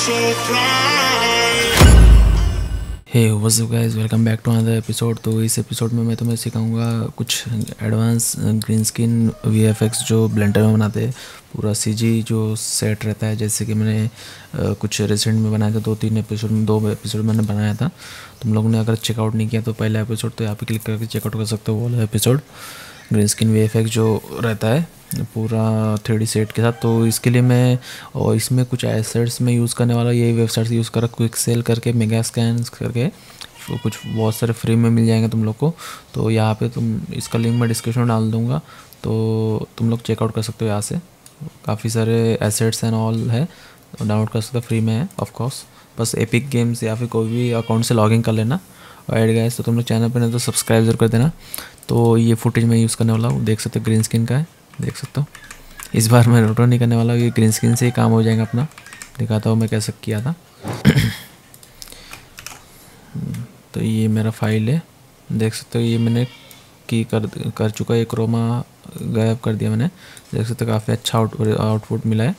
Hey up guys welcome back to another episode तो इस episode में मैं तुम्हें सिखाऊँगा कुछ एडवांस ग्रीन स्किन वीएफएक्स जो ब्लेंडर में बनाते हैं। पूरा सीजी जो सेट रहता है, जैसे कि मैंने कुछ रिसेंट में बनाया था, दो तीन एपिसोड में, दो एपिसोड मैंने बनाया था। तुम लोगों ने अगर चेकआउट नहीं किया तो पहला एपिसोड तो यहाँ पे क्लिक करके चेकआउट कर सकते हो, वो वाला episode green screen V F X जो रहता है पूरा थ्री सेट के साथ। तो इसके लिए मैं, और इसमें कुछ एसेट्स में यूज़ करने वाला ये वेबसाइट यूज़ कर क्विक सेल करके मेगा स्कैन करके तो कुछ बहुत सारे फ्री में मिल जाएँगे तुम लोग को। तो यहाँ पे तुम, इसका लिंक मैं डिस्क्रिप्शन में डाल दूँगा। तो तुम लोग चेकआउट कर सकते हो यहाँ से। काफ़ी सारे एसेट्स एंड ऑल है डाउनलोड कर सकते हो फ्री में है ऑफकोर्स बस एपिक गेम्स या फिर कोई भी अकाउंट से लॉगिन कर लेना। और एड गए तो तुम लोग चैनल पर नहीं तो सब्सक्राइब ज़रूर कर देना। तो ये फुटेज मैं यूज़ करने वाला हूँ, देख सकते हो ग्रीन स्किन का है। देख सकते हो। इस बार मैं रोटो नहीं करने वाला ये ग्रीन स्क्रीन से ही काम हो जाएगा अपना। दिखाता हूँ मैं कैसे किया था। तो ये मेरा फ़ाइल है। देख सकते हो, ये मैंने की कर कर चुका है। क्रोमा गायब कर दिया मैंने। देख सकते हो, काफ़ी अच्छा आउट आउटपुट मिला है।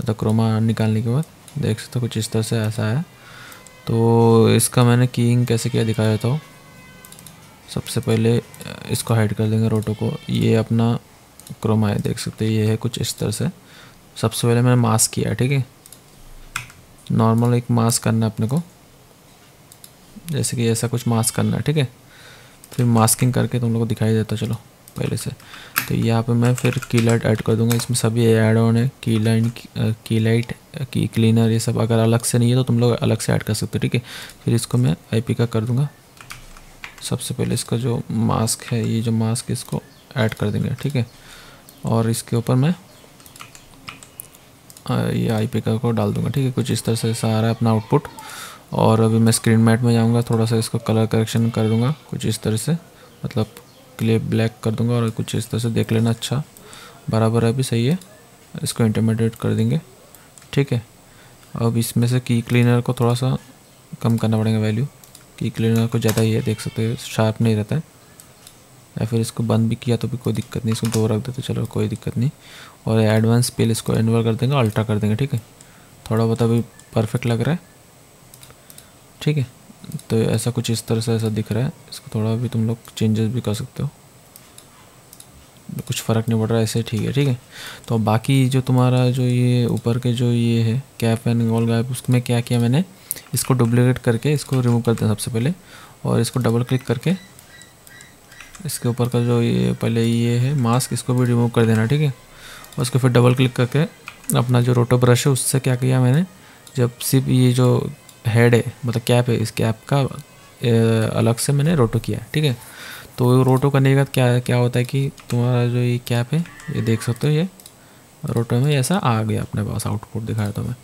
मतलब क्रोमा निकालने के बाद। देख सकते हो, कुछ इस तरह से ऐसा है। तो इसका मैंने कीइंग कैसे किया दिखाया था सबसे पहले इसको हाइड कर देंगे रोटो को। ये अपना क्रोमा है, देख सकते हैं, ये है कुछ इस तरह से। सबसे पहले मैंने मास्क किया, ठीक है? नॉर्मल एक मास्क करना है अपने को। जैसे कि ऐसा कुछ मास्क करना है, ठीक है? फिर मास्किंग करके तुम लोग को दिखाई देता, चलो, पहले से। तो यहाँ पे मैं फिर की लाइट ऐड कर दूँगा। इसमें सभी ऐड ऑन है की लाइन की लाइट की क्लीनर ये सब अगर अलग से नहीं है तो तुम लोग अलग से ऐड कर सकते हो, ठीक है? फिर इसको मैं आईपी का कर दूँगा। सबसे पहले इसका जो मास्क है, ये जो मास्क इसको ऐड कर देंगे, ठीक है? और इसके ऊपर मैं ये आई पी का डाल दूँगा, ठीक है? कुछ इस तरह से सारा अपना आउटपुट और अभी मैं स्क्रीन मैट में जाऊँगा, थोड़ा सा इसको कलर करेक्शन कर दूँगा, कुछ इस तरह से मतलब क्लियर ब्लैक कर दूँगा और कुछ इस तरह से देख लेना अच्छा बराबर है भी सही है, इसको इंटरमीडिएट कर देंगे, ठीक है? अब इसमें से की क्लीनर को थोड़ा सा कम करना पड़ेगा वैल्यू की क्लीनर को ज़्यादा ही है देख सकते हैं शार्प नहीं रहता है या फिर इसको बंद भी किया तो भी कोई दिक्कत नहीं, इसको दो रख देते चलो कोई दिक्कत नहीं। और एडवांस पेल इसको इन्वर कर देंगे अल्ट्रा कर देंगे, ठीक है? थोड़ा बहुत अभी परफेक्ट लग रहा है। ठीक है? तो ऐसा कुछ इस तरह से ऐसा दिख रहा है। इसको थोड़ा भी तुम लोग चेंजेस भी कर सकते हो। कुछ फ़र्क नहीं पड़ रहा, ऐसे ठीक है ठीक है? तो बाकी जो तुम्हारा जो ये ऊपर के जो ये है कैप एंड गोल गैप उसमें क्या किया मैंने? इसको डुप्लीकेट करके इसको रिमूव करते हैं सबसे पहले। और इसको डबल क्लिक करके इसके ऊपर का जो ये पहले ये है मास्क इसको भी रिमूव कर देना, ठीक है? उसको फिर डबल क्लिक करके अपना जो रोटो ब्रश है, उससे क्या किया मैंने, जब सिर्फ़ ये जो हेड है मतलब कैप है, इस कैप का अलग से मैंने रोटो किया, ठीक है? तो रोटो करने के बाद क्या क्या होता है कि तुम्हारा जो ये कैप है, ये देख सकते हो ये रोटो में ऐसा आ गया अपने पास आउटपुट दिखाया तो मैं।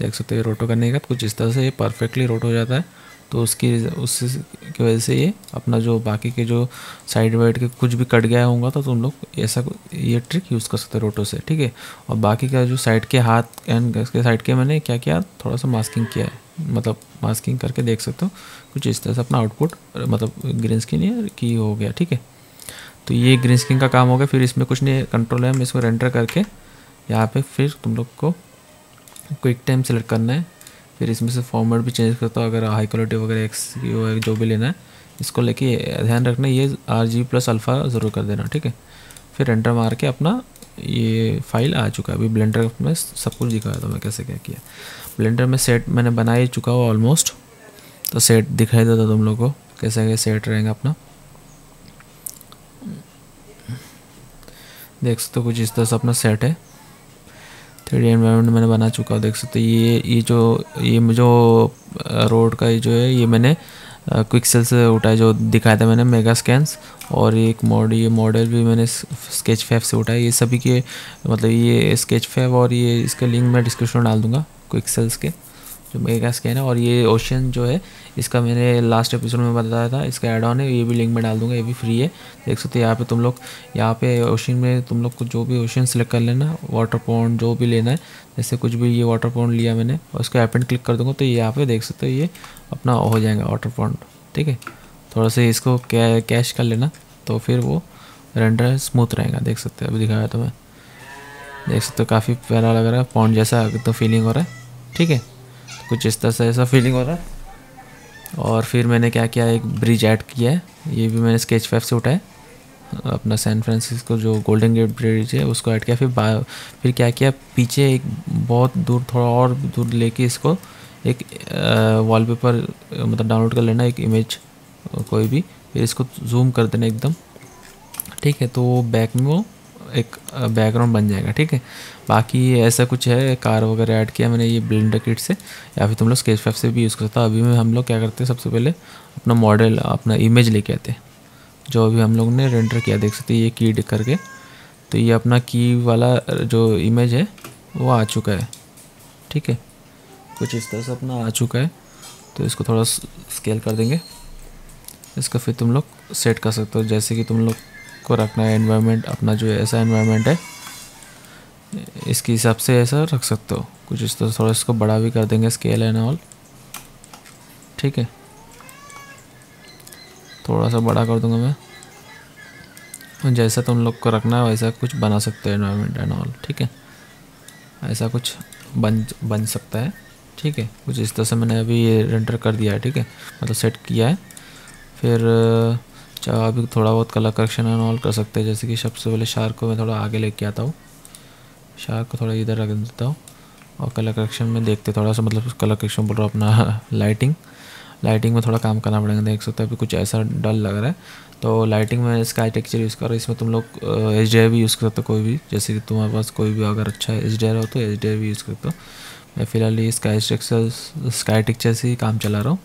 देख सकते हो रोटो करने के बाद कुछ इस तरह से ये परफेक्टली रोटो हो जाता है। तो उसकी, उस की वजह से ये अपना जो बाकी के जो साइड वाइड के कुछ भी कट गया होगा तो तुम लोग ऐसा ये ट्रिक यूज़ कर सकते हो रोटो से, ठीक है? और बाकी का जो साइड के हाथ एंड के साइड के मैंने क्या किया, थोड़ा सा मास्किंग किया है। मतलब मास्किंग करके देख सकते हो, कुछ इस तरह से अपना आउटपुट मतलब ग्रीन स्क्रीन की हो गया, ठीक है? तो ये ग्रीन स्क्रीन का काम हो गया, फिर इसमें कुछ नहीं कंट्रोल है मैं इसको रेंटर करके, यहाँ पे फिर तुम लोग को क्विक टाइम सेलेक्ट करना है। फिर इसमें से फॉर्मेट भी चेंज करता हूँ, अगर हाई क्वालिटी वगैरह एक्स जो भी लेना है, इसको लेके ध्यान रखना, ये आर जी प्लस अल्फ़ा ज़रूर कर देना, ठीक है? फिर एंटर मार के अपना ये फ़ाइल आ चुका है। अभी ब्लेंडर में सब कुछ दिखाया था मैं कैसे क्या किया। ब्लेंडर में सेट मैंने बना ही चुका हूँ ऑलमोस्ट तो सेट दिखाई देता तुम लोग को कैसे कैसे सेट रहेगा अपना। देख सकते हो कुछ इस तरह से अपना सेट है। थ्री एनवायरमेंट मैंने बना चुका हूँ, देख सकते ये ये जो ये जो रोड का ये जो है, ये मैंने क्विक सेल से उठाया, जो दिखाया था मैंने मेगा स्कैंस और एक मॉडल ये मॉडल भी मैंने स्केच फैफ से उठाया, ये सभी के मतलब ये स्केच फैफ और ये इसका लिंक मैं डिस्क्रिप्शन में डाल दूँगा क्विक सेल्स के। जो मेरे मेगा स्कैन है और ये ओशन जो है इसका मैंने लास्ट एपिसोड में बताया था इसका एड ऑन है ये भी लिंक में डाल दूँगा ये भी फ्री है। देख सकते हो यहाँ पे तुम लोग यहाँ पे ओशन में तुम लोग को जो भी ओशन सेलेक्ट कर लेना वाटर पॉन्ड जो भी लेना है जैसे कुछ भी ये वाटर पॉन्ड लिया मैंने और उसको एंड क्लिक कर दूँगा तो ये यहाँ पे देख सकते हो ये अपना हो जाएगा वाटर पॉन्ड ठीक है? थोड़ा सा इसको कै, कैश कर लेना तो फिर वो रेंडर स्मूथ रहेगा देख सकते हो अभी दिखाया तो मैं। देख सकते हो काफ़ी प्यारा लग रहा है पॉन्ड जैसा तो फीलिंग हो रहा है ठीक है? कुछ इस तरह से ऐसा फीलिंग हो रहा है। और फिर मैंने क्या किया, एक ब्रिज ऐड किया है। ये भी मैंने स्केच फैफ से उठाया। अपना सैन फ्रांसिस्को जो गोल्डन गेट ब्रिज है, उसको ऐड किया। फिर फिर क्या किया, पीछे एक बहुत दूर, थोड़ा और दूर लेके इसको एक वॉलपेपर मतलब डाउनलोड कर लेना, एक इमेज कोई भी। फिर इसको जूम कर देना एकदम। ठीक है तो बैक में वो एक बैकग्राउंड बन जाएगा, ठीक है? बाकी ये ऐसा कुछ है, कार वगैरह ऐड किया मैंने ये ब्लेंडर किट से, या फिर तुम लोग स्केच फैफ से भी यूज़ कर सकते अभी में हम लोग क्या करते हैं, सबसे पहले अपना मॉडल अपना इमेज लेके आते हैं। जो अभी हम लोग ने रेंडर किया, देख सकते ये की करके। तो ये अपना की वाला जो इमेज है, वो आ चुका है, ठीक है? कुछ इस तरह से अपना आ चुका है। तो इसको थोड़ा स्केल कर देंगे। इसको फिर तुम लोग सेट कर सकते हो, जैसे कि तुम लोग को रखना है एनवायरनमेंट अपना जो ऐसा एनवायरनमेंट है, इसके हिसाब से ऐसा रख सकते हो। कुछ इस तरह, थोड़ा इसको बड़ा भी कर देंगे स्केल एंड ऑल ठीक है? थोड़ा सा बड़ा कर दूँगा मैं। जैसा तुम लोग को रखना है, वैसा कुछ बना सकते हो एनवायरनमेंट एंड ऑल ठीक है? ऐसा कुछ बन बन सकता है। ठीक है? कुछ इस तरह से मैंने अभी ये रेंटर कर दिया है, ठीक है? मतलब सेट किया है। फिर चाहे अभी थोड़ा बहुत कलर करेक्शन एंड ऑल कर सकते हैं, जैसे कि सबसे पहले शार्क को मैं थोड़ा आगे लेके आता हूँ। शार्क को थोड़ा इधर रख देता हूँ और कलर करेक्शन में देखते थोड़ा सा मतलब कलर करेक्शन बोल रहा हूँ अपना लाइटिंग लाइटिंग में थोड़ा काम करना पड़ेगा, देख सकते हो अभी कुछ ऐसा डल लग रहा है। तो लाइटिंग में स्काई टेक्चर यूज़ कर, इसमें तुम लोग एच डी भी यूज़ कर सकते हो कोई भी, जैसे कि तुम्हारे पास कोई भी अगर अच्छा एच डी हो तो एच डी भी यूज़ कर सकते हो। मैं फ़िलहाल ये स्काई टेक्चर स्काई टेक्चर से ही काम चला रहा हूँ।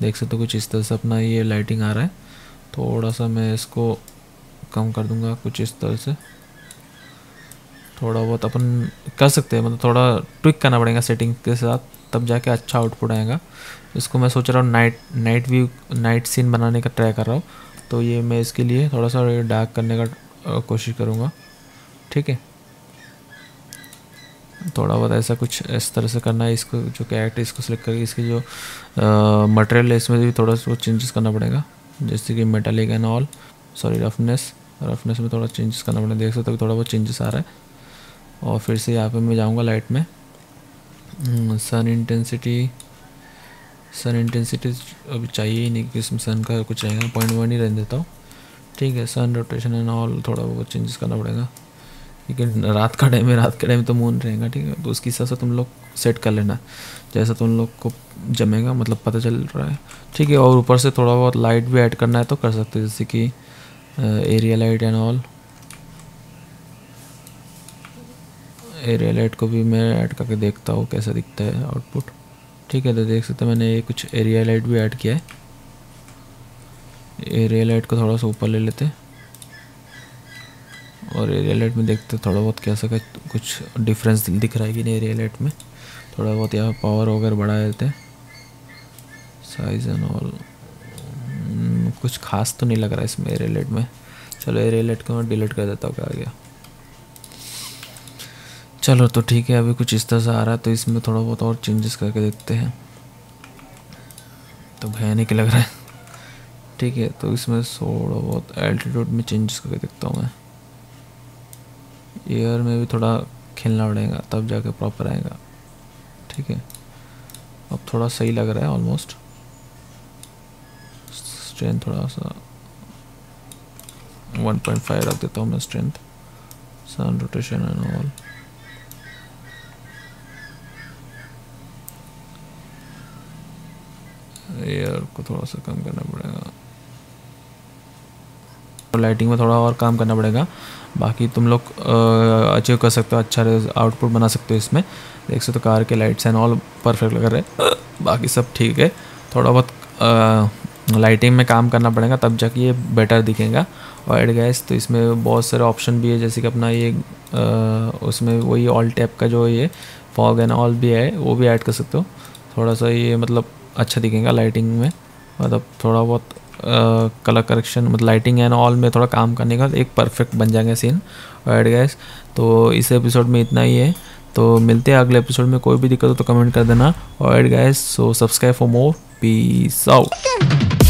देख सकते हो कुछ इस तरह से अपना ये लाइटिंग आ रहा है। थोड़ा सा मैं इसको कम कर दूँगा कुछ इस तरह से। थोड़ा बहुत अपन कर सकते हैं मतलब थोड़ा ट्विक करना पड़ेगा सेटिंग के साथ, तब जाके अच्छा आउटपुट आएगा। इसको मैं सोच रहा हूँ night night view night scene बनाने का ट्राई कर रहा हूँ। तो ये मैं इसके लिए थोड़ा सा डार्क करने का कोशिश करूँगा। ठीक है? थोड़ा बहुत ऐसा कुछ इस तरह से करना है, इसको जो कैरेक्टर इसको सिलेक्ट करके, इसके जो मटेरियल है, इसमें भी थोड़ा सा चेंजेस करना पड़ेगा। जैसे कि metallic and all sorry roughness roughness में थोड़ा चेंजेस करना पड़ेगा, देख सकते हो थोड़ा बहुत चेंजेस आ रहा है। और फिर से यहाँ पे मैं जाऊँगा लाइट में। सन इंटेंसिटी सन इंटेंसिटी अभी चाहिए ही नहीं कि इसमें सन का कुछ रहेगा पॉइंट वन ही रहने देता हूँ। ठीक है सन रोटेशन एंड ऑल थोड़ा बहुत चेंजेस करना पड़ेगा। लेकिन रात का टाइम है, रात के टाइम तो मून रहेगा, ठीक है? तो उसके हिसाब से तुम लोग सेट कर लेना। जैसा तुम लोग को जमेगा मतलब पता चल रहा है। ठीक है, और ऊपर से थोड़ा बहुत लाइट भी ऐड करना है तो कर सकते हैं, जैसे कि area light and all area light को भी मैं ऐड करके देखता हूँ, कैसा दिखता है आउटपुट ठीक है तो देख सकते मैंने ये कुछ एरिया लाइट भी ऐड किया है। एरिया लाइट को थोड़ा सा ऊपर ले लेते और एरिया लाइट में देखते थोड़ा बहुत कैसा का, कुछ डिफरेंस दिख रहा है कि नहीं एरिया लाइट में। थोड़ा बहुत यहाँ पावर वगैरह बढ़ा देते हैं। साइज़ एंड ऑल कुछ खास तो नहीं लग रहा है इसमें एरिया लाइट में। चलो एरिया लाइट को मैं डिलीट कर देता हूँ क्या गया। चलो तो ठीक है, अभी कुछ इस तरह से आ रहा है तो इसमें थोड़ा बहुत और चेंजेस करके देखते हैं। तो भयानक लग रहा है। ठीक है तो इसमें थोड़ा बहुत एल्टीट्यूड में चेंजेस करके देखता हूँ मैं। एयर में भी थोड़ा खेलना पड़ेगा, तब जाके प्रॉपर आएगा। ठीक है? अब थोड़ा सही लग रहा है ऑलमोस्ट स्ट्रेंथ थोड़ा सा। 1.5 रख देता हूँ मैं strength sun rotation and all air को थोड़ा सा कम करना पड़ेगा। लाइटिंग में थोड़ा और काम करना पड़ेगा। बाकी तुम लोग अचीव कर सकते हो अच्छा आउटपुट बना सकते हो इसमें। देख सकते हो कार के लाइट्स एंड ऑल परफेक्ट लग रहे हैं। बाकी सब ठीक है। थोड़ा बहुत लाइटिंग में काम करना पड़ेगा, तब जाके ये बेटर दिखेगा। और एड गैस तो इसमें बहुत सारे ऑप्शन भी है, जैसे कि अपना ये उसमें वही ऑल टैप का जो ये फॉग एंड ऑल भी है, वो भी ऐड कर सकते हो। थोड़ा सा ये मतलब अच्छा दिखेगा लाइटिंग में। मतलब थोड़ा बहुत कलर करेक्शन मतलब लाइटिंग एंड ऑल में थोड़ा काम करने का एक परफेक्ट बन जाएँगे सीन एड गैस तो इस एपिसोड में इतना ही है। तो मिलते हैं अगले एपिसोड में। कोई भी दिक्कत हो तो कमेंट कर देना। और guys so subscribe for more peace out